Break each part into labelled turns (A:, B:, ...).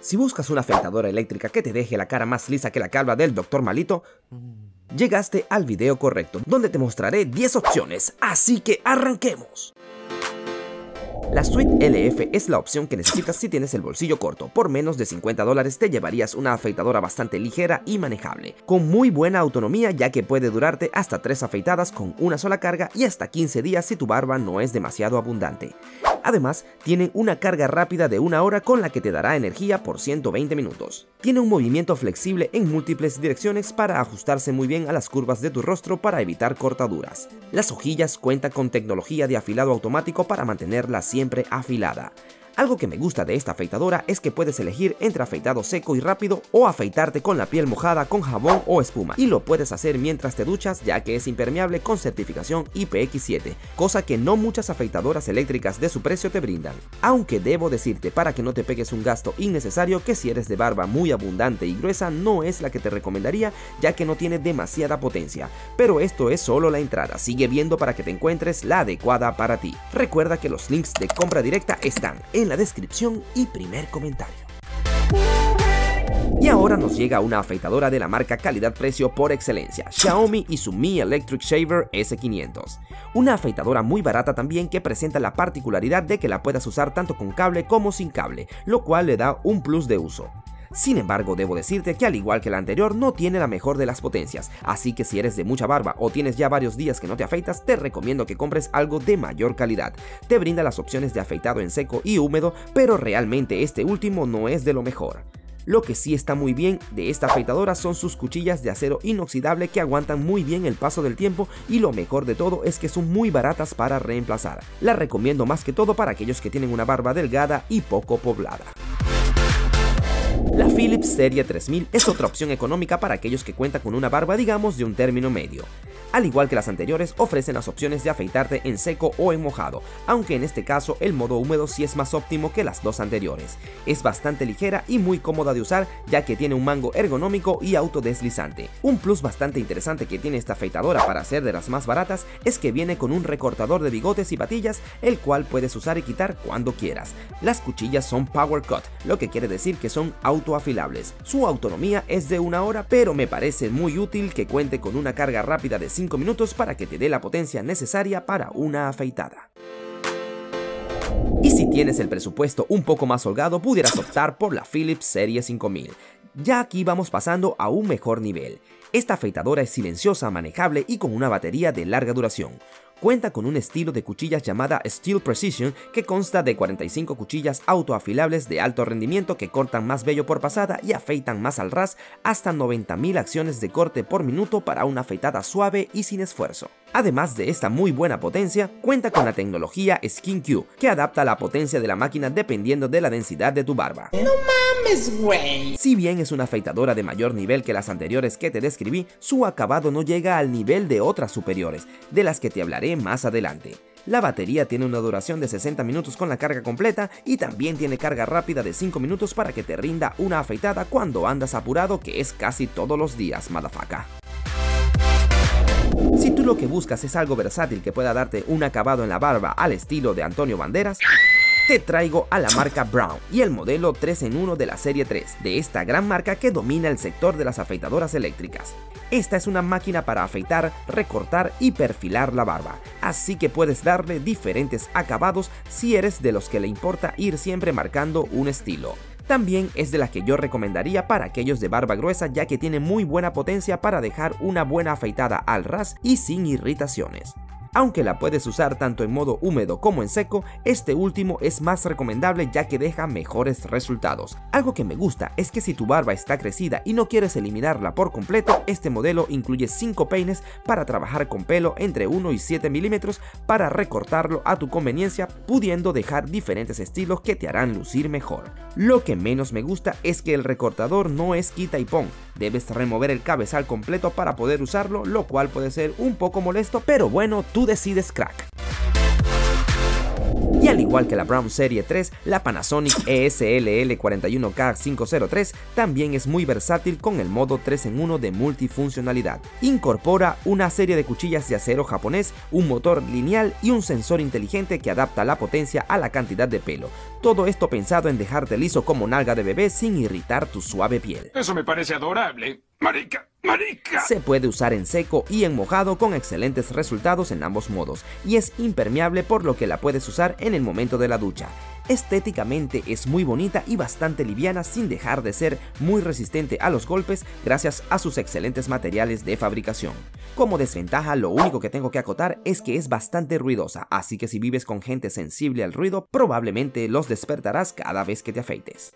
A: Si buscas una afeitadora eléctrica que te deje la cara más lisa que la calva del Dr. Malito, llegaste al video correcto, donde te mostraré 10 opciones, así que arranquemos. La Suite LF es la opción que necesitas si tienes el bolsillo corto. Por menos de 50 dólares te llevarías una afeitadora bastante ligera y manejable, con muy buena autonomía ya que puede durarte hasta 3 afeitadas con una sola carga y hasta 15 días si tu barba no es demasiado abundante. Además, tienen una carga rápida de una hora con la que te dará energía por 120 minutos. Tiene un movimiento flexible en múltiples direcciones para ajustarse muy bien a las curvas de tu rostro para evitar cortaduras. Las hojillas cuentan con tecnología de afilado automático para mantenerla siempre afilada. Algo que me gusta de esta afeitadora es que puedes elegir entre afeitado seco y rápido o afeitarte con la piel mojada con jabón o espuma y lo puedes hacer mientras te duchas ya que es impermeable con certificación IPX7, cosa que no muchas afeitadoras eléctricas de su precio te brindan. Aunque debo decirte para que no te pegues un gasto innecesario que si eres de barba muy abundante y gruesa no es la que te recomendaría ya que no tiene demasiada potencia, pero esto es solo la entrada, sigue viendo para que te encuentres la adecuada para ti. Recuerda que los links de compra directa están en la descripción y primer comentario. Y ahora nos llega una afeitadora de la marca calidad-precio por excelencia, Xiaomi y su Mi Electric Shaver S500. Una afeitadora muy barata también que presenta la particularidad de que la puedas usar tanto con cable como sin cable, lo cual le da un plus de uso. Sin embargo, debo decirte que al igual que la anterior no tiene la mejor de las potencias, así que si eres de mucha barba o tienes ya varios días que no te afeitas, te recomiendo que compres algo de mayor calidad. Te brinda las opciones de afeitado en seco y húmedo, pero realmente este último no es de lo mejor. Lo que sí está muy bien de esta afeitadora son sus cuchillas de acero inoxidable que aguantan muy bien el paso del tiempo y lo mejor de todo es que son muy baratas para reemplazar. La recomiendo más que todo para aquellos que tienen una barba delgada y poco poblada. Philips Serie 3000 es otra opción económica para aquellos que cuentan con una barba digamos de un término medio. Al igual que las anteriores, ofrecen las opciones de afeitarte en seco o en mojado, aunque en este caso el modo húmedo sí es más óptimo que las dos anteriores. Es bastante ligera y muy cómoda de usar ya que tiene un mango ergonómico y autodeslizante. Un plus bastante interesante que tiene esta afeitadora para ser de las más baratas es que viene con un recortador de bigotes y patillas, el cual puedes usar y quitar cuando quieras. Las cuchillas son Power Cut, lo que quiere decir que son autoafilables. Su autonomía es de una hora, pero me parece muy útil que cuente con una carga rápida de 5 minutos para que te dé la potencia necesaria para una afeitada. Y si tienes el presupuesto un poco más holgado, pudieras optar por la Philips Serie 5000. Ya aquí vamos pasando a un mejor nivel. Esta afeitadora es silenciosa, manejable y con una batería de larga duración. Cuenta con un estilo de cuchillas llamada Steel Precision que consta de 45 cuchillas autoafilables de alto rendimiento que cortan más vello por pasada y afeitan más al ras hasta 90.000 acciones de corte por minuto para una afeitada suave y sin esfuerzo. Además de esta muy buena potencia, cuenta con la tecnología SkinQ, que adapta la potencia de la máquina dependiendo de la densidad de tu barba.
B: ¡No mames, güey!
A: Si bien es una afeitadora de mayor nivel que las anteriores que te describí, su acabado no llega al nivel de otras superiores, de las que te hablaré más adelante. La batería tiene una duración de 60 minutos con la carga completa y también tiene carga rápida de 5 minutos para que te rinda una afeitada cuando andas apurado que es casi todos los días, madafaca. Tú lo que buscas es algo versátil que pueda darte un acabado en la barba al estilo de Antonio Banderas, te traigo a la marca Brown y el modelo 3 en 1 de la serie 3, de esta gran marca que domina el sector de las afeitadoras eléctricas. Esta es una máquina para afeitar, recortar y perfilar la barba, así que puedes darle diferentes acabados si eres de los que le importa ir siempre marcando un estilo. También es de las que yo recomendaría para aquellos de barba gruesa ya que tiene muy buena potencia para dejar una buena afeitada al ras y sin irritaciones. Aunque la puedes usar tanto en modo húmedo como en seco, este último es más recomendable ya que deja mejores resultados. Algo que me gusta es que si tu barba está crecida y no quieres eliminarla por completo, este modelo incluye 5 peines para trabajar con pelo entre 1 y 7 milímetros para recortarlo a tu conveniencia, pudiendo dejar diferentes estilos que te harán lucir mejor. Lo que menos me gusta es que el recortador no es quita y pon, debes remover el cabezal completo para poder usarlo, lo cual puede ser un poco molesto, pero bueno, tú decides crack. al igual que la Brown Serie 3, la Panasonic ESLL 41K503 también es muy versátil con el modo 3 en 1 de multifuncionalidad. Incorpora una serie de cuchillas de acero japonés, un motor lineal y un sensor inteligente que adapta la potencia a la cantidad de pelo. Todo esto pensado en dejarte liso como nalga de bebé sin irritar tu suave piel.
C: Eso me parece adorable. Marica, marica.
A: Se puede usar en seco y en mojado con excelentes resultados en ambos modos y es impermeable por lo que la puedes usar en el momento de la ducha. Estéticamente es muy bonita y bastante liviana sin dejar de ser muy resistente a los golpes gracias a sus excelentes materiales de fabricación. Como desventaja lo único que tengo que acotar es que es bastante ruidosa, así que si vives con gente sensible al ruido probablemente los despertarás cada vez que te afeites.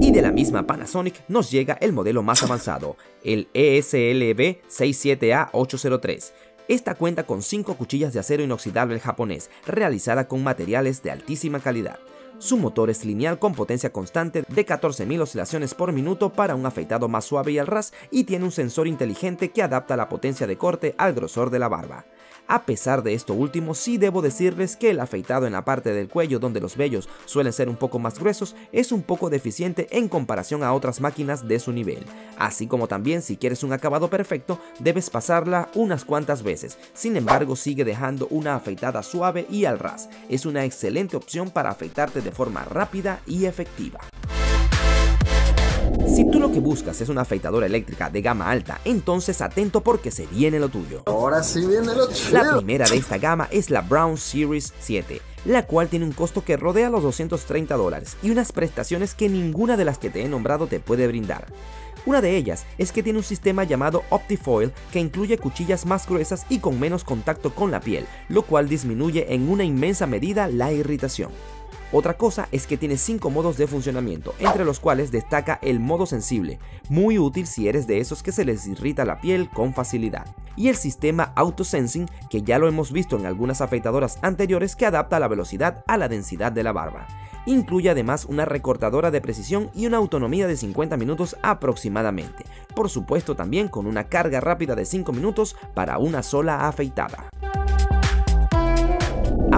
A: Y de la misma Panasonic nos llega el modelo más avanzado, el ESLB 67A803. Esta cuenta con 5 cuchillas de acero inoxidable japonés, realizada con materiales de altísima calidad. Su motor es lineal con potencia constante de 14.000 oscilaciones por minuto para un afeitado más suave y al ras y tiene un sensor inteligente que adapta la potencia de corte al grosor de la barba. A pesar de esto último, sí debo decirles que el afeitado en la parte del cuello donde los vellos suelen ser un poco más gruesos es un poco deficiente en comparación a otras máquinas de su nivel. Así como también si quieres un acabado perfecto, debes pasarla unas cuantas veces. Sin embargo, sigue dejando una afeitada suave y al ras. Es una excelente opción para afeitarte de forma rápida y efectiva. Si tú lo que buscas es una afeitadora eléctrica de gama alta, entonces atento porque se viene lo tuyo.
D: Ahora sí viene lo chido.
A: La primera de esta gama es la Brown Series 7, la cual tiene un costo que rodea los 230 dólares y unas prestaciones que ninguna de las que te he nombrado te puede brindar. Una de ellas es que tiene un sistema llamado OptiFoil que incluye cuchillas más gruesas y con menos contacto con la piel, lo cual disminuye en una inmensa medida la irritación. Otra cosa es que tiene 5 modos de funcionamiento, entre los cuales destaca el modo sensible, muy útil si eres de esos que se les irrita la piel con facilidad. Y el sistema Auto Sensing, que ya lo hemos visto en algunas afeitadoras anteriores que adapta la velocidad a la densidad de la barba. Incluye además una recortadora de precisión y una autonomía de 50 minutos aproximadamente. Por supuesto también con una carga rápida de 5 minutos para una sola afeitada.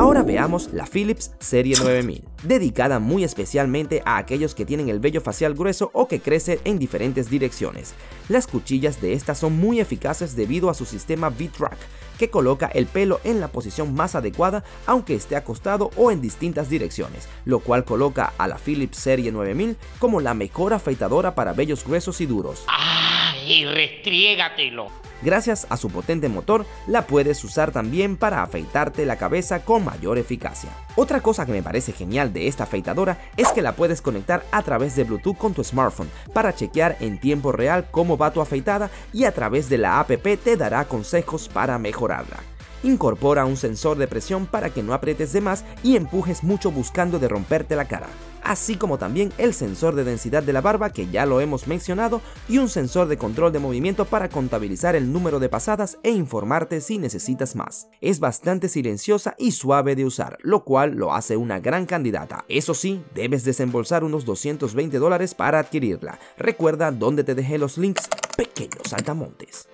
A: Ahora veamos la Philips Serie 9000, dedicada muy especialmente a aquellos que tienen el vello facial grueso o que crece en diferentes direcciones. Las cuchillas de esta son muy eficaces debido a su sistema V-Track, que coloca el pelo en la posición más adecuada aunque esté acostado o en distintas direcciones, lo cual coloca a la Philips Serie 9000 como la mejor afeitadora para vellos gruesos y duros.
B: ¡Ay, restriégatelo!
A: Gracias a su potente motor, la puedes usar también para afeitarte la cabeza con mayor eficacia. Otra cosa que me parece genial de esta afeitadora es que la puedes conectar a través de Bluetooth con tu smartphone para chequear en tiempo real cómo va tu afeitada y a través de la app te dará consejos para mejorarla. Incorpora un sensor de presión para que no aprietes de más y empujes mucho buscando de romperte la cara así como también el sensor de densidad de la barba que ya lo hemos mencionado y un sensor de control de movimiento para contabilizar el número de pasadas e informarte si necesitas más. Es bastante silenciosa y suave de usar, lo cual lo hace una gran candidata. Eso sí, debes desembolsar unos 220 dólares para adquirirla. Recuerda donde te dejé los links pequeños altamontes.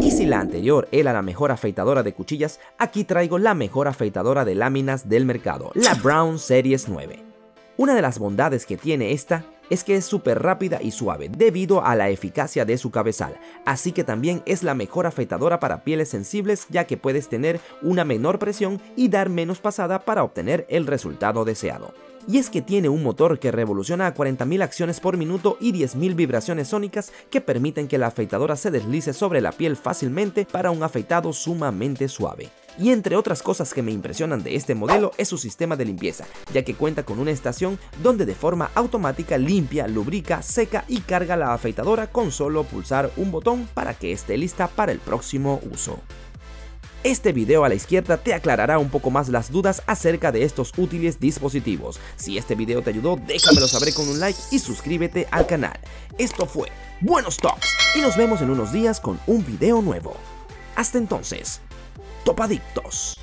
A: Y si la anterior era la mejor afeitadora de cuchillas, aquí traigo la mejor afeitadora de láminas del mercado, la Brown Series 9. Una de las bondades que tiene esta es que es súper rápida y suave debido a la eficacia de su cabezal, así que también es la mejor afeitadora para pieles sensibles ya que puedes tener una menor presión y dar menos pasada para obtener el resultado deseado y es que tiene un motor que revoluciona a 40.000 acciones por minuto y 10.000 vibraciones sónicas que permiten que la afeitadora se deslice sobre la piel fácilmente para un afeitado sumamente suave. Y entre otras cosas que me impresionan de este modelo es su sistema de limpieza, ya que cuenta con una estación donde de forma automática limpia, lubrica, seca y carga la afeitadora con solo pulsar un botón para que esté lista para el próximo uso. Este video a la izquierda te aclarará un poco más las dudas acerca de estos útiles dispositivos. Si este video te ayudó, déjamelo saber con un like y suscríbete al canal. Esto fue Buenos Talks y nos vemos en unos días con un video nuevo. Hasta entonces, topadictos.